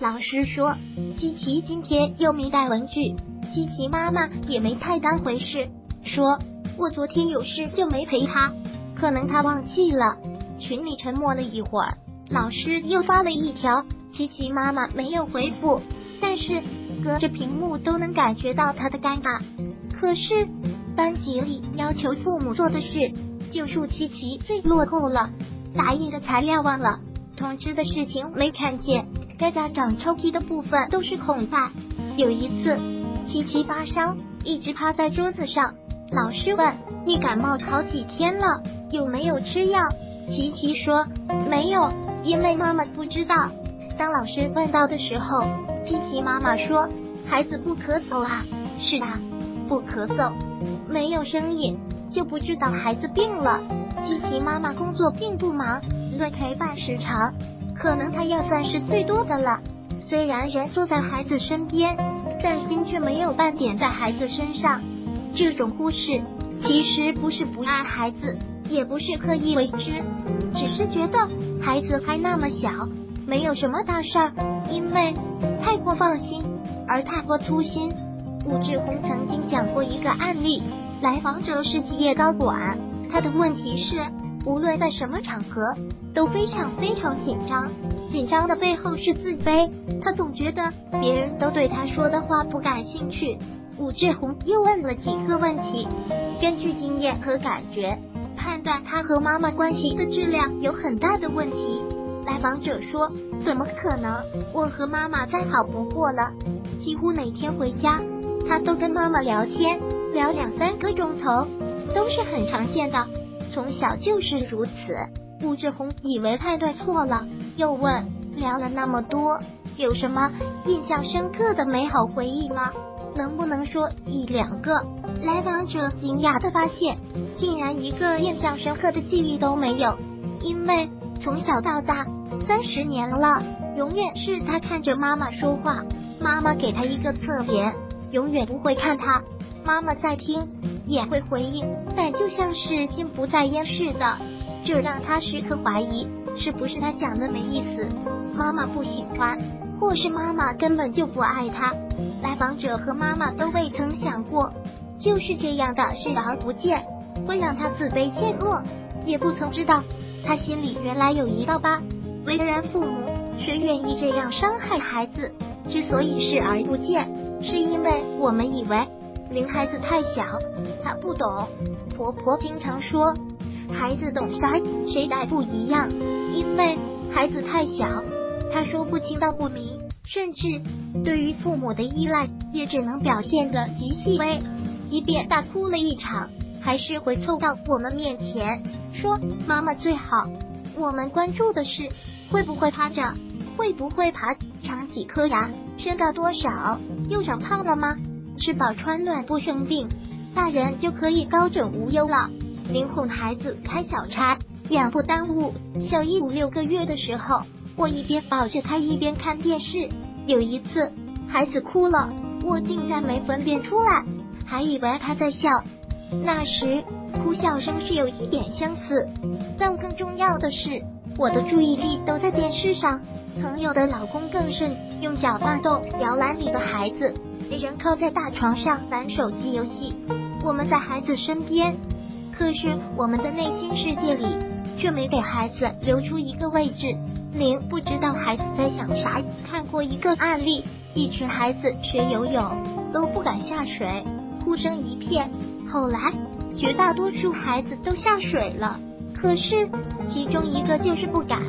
老师说，琪琪今天又没带文具，琪琪妈妈也没太当回事，说我昨天有事就没陪他，可能他忘记了。群里沉默了一会儿，老师又发了一条，琪琪妈妈没有回复，但是隔着屏幕都能感觉到他的尴尬。可是班级里要求父母做的事，就数琪琪最落后了。打印的材料忘了，通知的事情没看见，该家长抽屉的部分都是空白。有一次，琪琪发烧，一直趴在桌子上。老师问：“你感冒好几天了，有没有吃药？”琪琪说：“没有，因为妈妈不知道。”当老师问到的时候，琪琪妈妈说：“孩子不咳嗽啊。”“是的，不咳嗽，没有声音，就不知道孩子病了。”琪琪妈妈工作并不忙，论陪伴时长，可能他要算是最多的了。虽然人坐在孩子身边，但心却没有半点在孩子身上。这种忽视，其实不是不爱孩子，也不是刻意为之，只是觉得孩子还那么小，没有什么大事儿，因为太过放心而太过粗心。武志红曾经讲过一个案例，来访者是企业高管。他的问题是，无论在什么场合都非常非常紧张，紧张的背后是自卑。他总觉得别人都对他说的话不感兴趣。武志红又问了几个问题，根据经验和感觉判断他和妈妈关系的质量有很大的问题。来访者说：“怎么可能？我和妈妈再好不过了，几乎每天回家，他都跟妈妈聊天，聊两三个钟头。”都是很常见的，从小就是如此。武志红以为判断错了，又问：聊了那么多，有什么印象深刻的美好回忆吗？能不能说一两个？来访者惊讶的发现，竟然一个印象深刻的记忆都没有。因为从小到大三十年了，永远是他看着妈妈说话，妈妈给他一个侧脸，永远不会看他。妈妈在听。也会回应，但就像是心不在焉似的，这让他时刻怀疑是不是他讲的没意思，妈妈不喜欢，或是妈妈根本就不爱他。来访者和妈妈都未曾想过，就是这样的视而不见会让他自卑怯懦，也不曾知道他心里原来有一道疤。为人父母，谁愿意这样伤害孩子？之所以视而不见，是因为我们以为。林孩子太小，他不懂。婆婆经常说，孩子懂啥？谁带不一样？因为孩子太小，他说不清道不明，甚至对于父母的依赖也只能表现的极细微。即便大哭了一场，还是会凑到我们面前说妈妈最好。我们关注的是会不会趴着，会不会爬，长几颗牙，身高多少，又长胖了吗？吃饱穿暖不生病，大人就可以高枕无忧了。零哄孩子开小差，两不耽误。小一五六个月的时候，我一边抱着他一边看电视。有一次，孩子哭了，我竟然没分辨出来，还以为他在笑。那时哭笑声是有一点相似，但更重要的是，我的注意力都在电视上。朋友的老公更甚，用脚发动摇篮里的孩子。人靠在大床上玩手机游戏，我们在孩子身边，可是我们的内心世界里却没给孩子留出一个位置。您不知道孩子在想啥。看过一个案例，一群孩子学游泳都不敢下水，哭声一片。后来绝大多数孩子都下水了，可是其中一个就是不敢。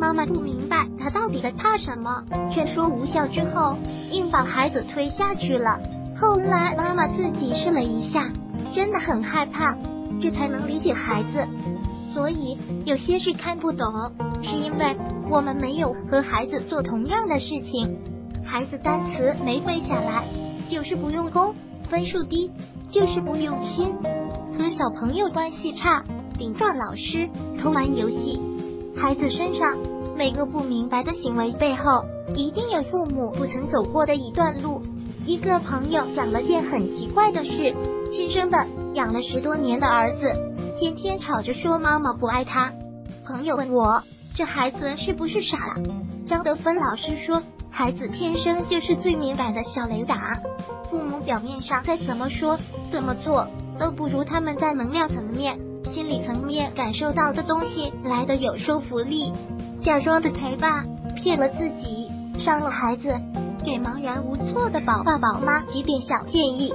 妈妈不明白他到底在怕什么，劝说无效之后。硬把孩子推下去了。后来妈妈自己试了一下，真的很害怕，这才能理解孩子。所以有些事看不懂，是因为我们没有和孩子做同样的事情。孩子单词没背下来，就是不用功；分数低，就是不用心。和小朋友关系差，顶撞老师，偷玩游戏。孩子身上每个不明白的行为背后。一定有父母不曾走过的一段路。一个朋友讲了件很奇怪的事：亲生的养了十多年的儿子，天天吵着说妈妈不爱他。朋友问我，这孩子是不是傻了？张德芬老师说，孩子天生就是最敏感的小雷达，父母表面上再怎么说、怎么做，都不如他们在能量层面、心理层面感受到的东西来的有说服力。假装的陪伴，骗了自己，伤了孩子，给茫然无措的宝爸宝妈几点小建议：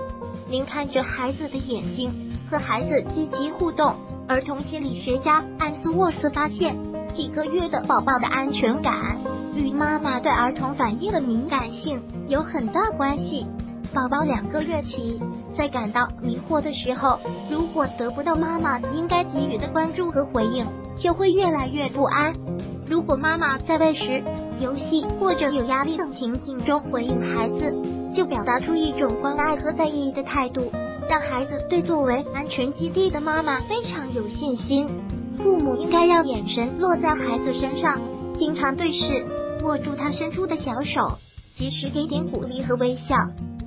您看着孩子的眼睛，和孩子积极互动。儿童心理学家艾斯沃斯发现，几个月的宝宝的安全感与妈妈对儿童反应的敏感性有很大关系。宝宝两个月起，在感到迷惑的时候，如果得不到妈妈应该给予的关注和回应，就会越来越不安。如果妈妈在喂食、游戏或者有压力等情景中回应孩子，就表达出一种关爱和在意的态度。让孩子对作为安全基地的妈妈非常有信心。父母应该让眼神落在孩子身上，经常对视，握住他伸出的小手，及时给点鼓励和微笑，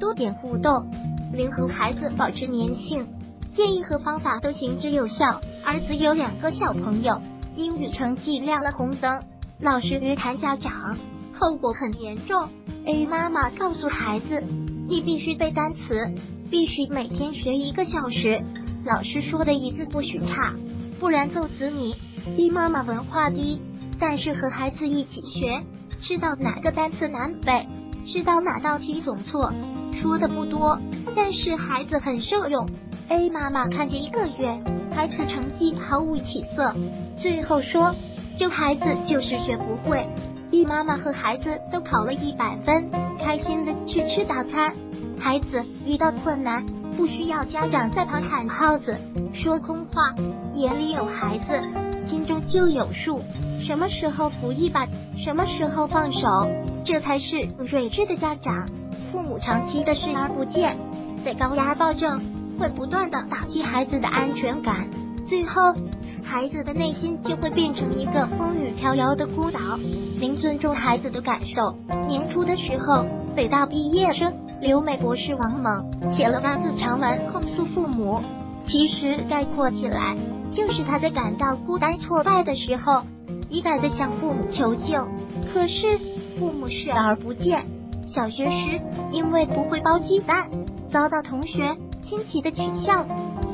多点互动，零和孩子保持粘性。建议和方法都行之有效。儿子有两个小朋友，英语成绩亮了红灯，老师约谈家长，后果很严重。A 妈妈告诉孩子：“你必须背单词。”必须每天学一个小时，老师说的一字不许差，不然揍死你。B 妈妈文化低，但是和孩子一起学，知道哪个单词难背，知道哪道题总错，说的不多，但是孩子很受用。A 妈妈看着一个月，孩子成绩毫无起色，最后说，这孩子就是学不会。一妈妈和孩子都考了一百分，开心的去吃早餐。孩子遇到困难，不需要家长在旁喊号子、说空话，眼里有孩子，心中就有数。什么时候扶一把，什么时候放手，这才是睿智的家长。父母长期的视而不见，在高压暴政会不断的打击孩子的安全感，最后孩子的内心就会变成一个风雨飘摇的孤岛。您尊重孩子的感受。年初的时候，北大毕业生。留美博士王猛写了万字长文控诉父母，其实概括起来，就是他在感到孤单挫败的时候，一再的向父母求救，可是父母视而不见。小学时因为不会包鸡蛋，遭到同学、亲戚的取笑，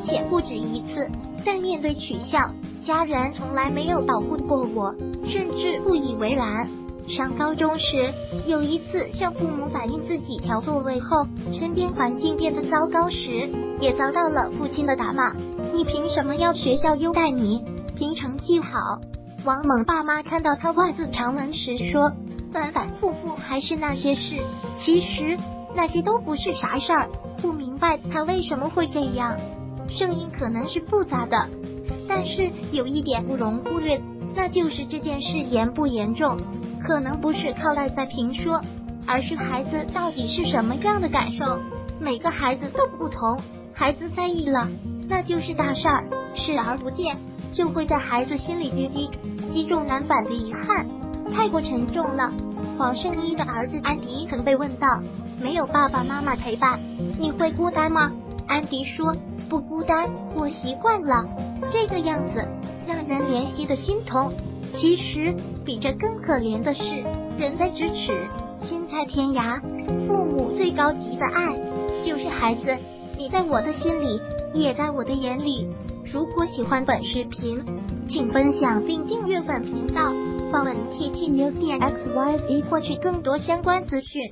且不止一次。但面对取笑，家人从来没有保护过我，甚至不以为然。上高中时，有一次向父母反映自己调座位后，身边环境变得糟糕时，也遭到了父亲的打骂。你凭什么要学校优待你？凭成绩好？王猛爸妈看到他万字长文时说，反反复复还是那些事。其实那些都不是啥事儿，不明白他为什么会这样。声音可能是复杂的，但是有一点不容忽略，那就是这件事严不严重。可能不是靠外在评说，而是孩子到底是什么样的感受。每个孩子都不同，孩子在意了，那就是大事儿；视而不见，就会在孩子心里淤积，积重难返的遗憾，太过沉重了。黄圣依的儿子安迪曾被问到：“没有爸爸妈妈陪伴，你会孤单吗？”安迪说：“不孤单，我习惯了。”这个样子让人怜惜的心痛。其实比这更可怜的是，人在咫尺，心在天涯。父母最高级的爱，就是孩子，你在我的心里，也在我的眼里。如果喜欢本视频，请分享并订阅本频道，访问 T T News X Y Z 获取更多相关资讯。